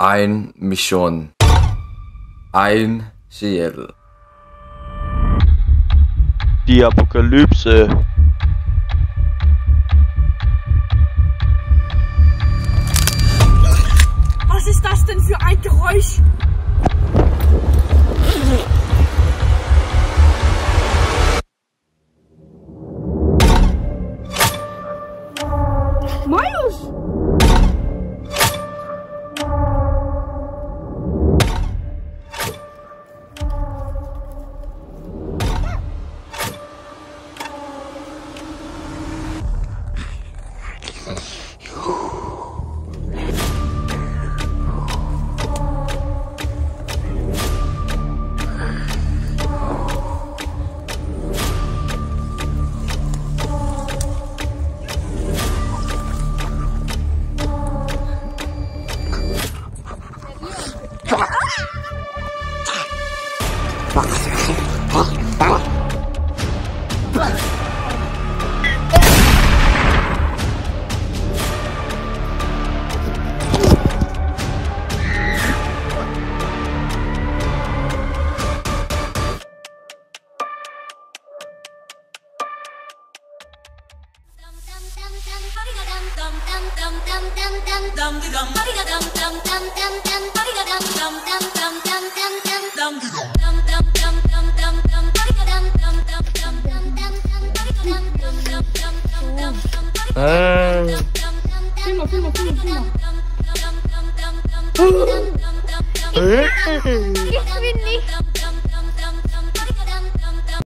Ein Mission. Ein sjæl. Die Apokalypse. Was ist das denn für ein Geräusch? Ah. Film mal, film